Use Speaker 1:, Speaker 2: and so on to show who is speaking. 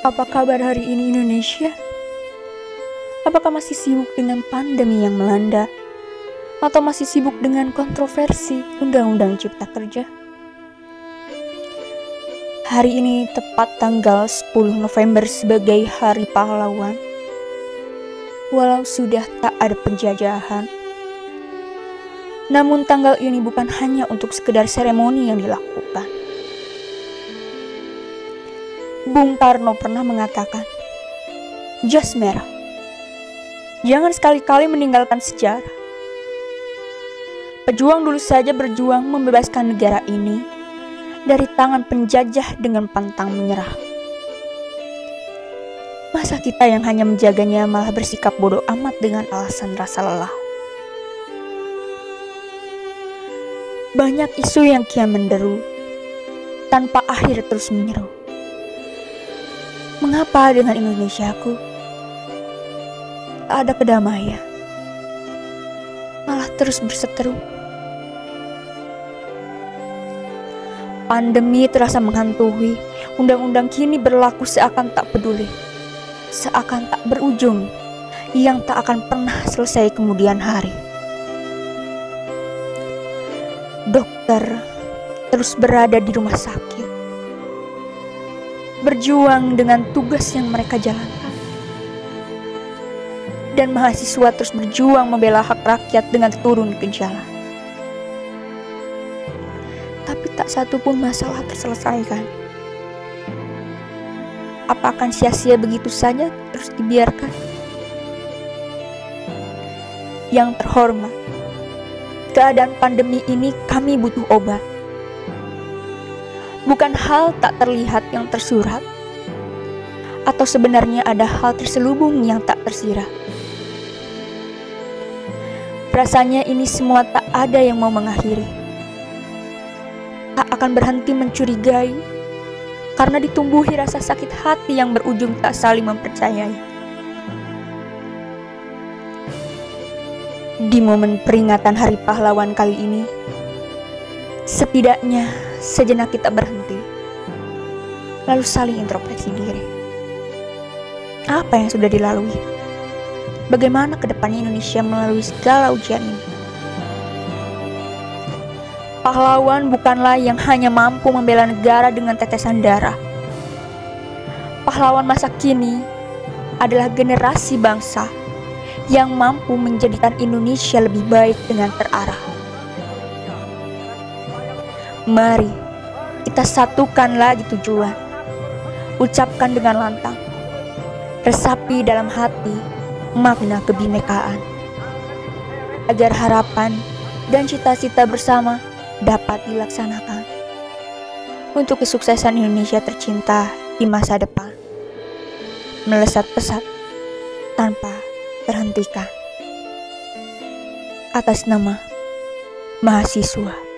Speaker 1: Apa kabar hari ini Indonesia? Apakah masih sibuk dengan pandemi yang melanda? Atau masih sibuk dengan kontroversi Undang-Undang Cipta Kerja? Hari ini tepat tanggal 10 November sebagai Hari Pahlawan. Walau sudah tak ada penjajahan, namun tanggal ini bukan hanya untuk sekedar seremoni yang dilakukan Bung Karno pernah mengatakan, jas merah. Jangan sekali-kali meninggalkan sejarah. Pejuang dulu saja berjuang membebaskan negara ini dari tangan penjajah dengan pantang menyerah. Masa kita yang hanya menjaganya malah bersikap bodoh amat dengan alasan rasa lelah? Banyak isu yang kian menderu, tanpa akhir terus menyeru Mengapa dengan Indonesiaku ada kedamaian? Malah terus berseteru. Pandemi terasa menghantui, undang-undang kini berlaku seakan tak peduli, seakan tak berujung, yang tak akan pernah selesai kemudian hari. Dokter terus berada di rumah sakit berjuang dengan tugas yang mereka jalankan. Dan mahasiswa terus berjuang membela hak rakyat dengan turun ke jalan. Tapi tak satu pun masalah terselesaikan. Apa akan sia-sia begitu saja terus dibiarkan? Yang terhormat, keadaan pandemi ini kami butuh obat bukan hal tak terlihat yang tersurat, atau sebenarnya ada hal terselubung yang tak tersirat. Rasanya ini semua tak ada yang mau mengakhiri. Tak akan berhenti mencurigai karena ditumbuhi rasa sakit hati yang berujung tak saling mempercayai. Di momen peringatan Hari Pahlawan kali ini, setidaknya Sejenak kita berhenti, lalu saling introspeksi diri. Apa yang sudah dilalui? Bagaimana ke depannya Indonesia melalui segala ujian ini? Pahlawan bukanlah yang hanya mampu membela negara dengan tetesan darah. Pahlawan masa kini adalah generasi bangsa yang mampu menjadikan Indonesia lebih baik dengan terarah. Mari kita satukan lagi tujuan. Ucapkan dengan lantang. Resapi dalam hati makna kebinekaan. Agar harapan dan cita-cita bersama dapat dilaksanakan. Untuk kesuksesan Indonesia tercinta di masa depan. Melesat pesat tanpa terhentikan. Atas nama mahasiswa.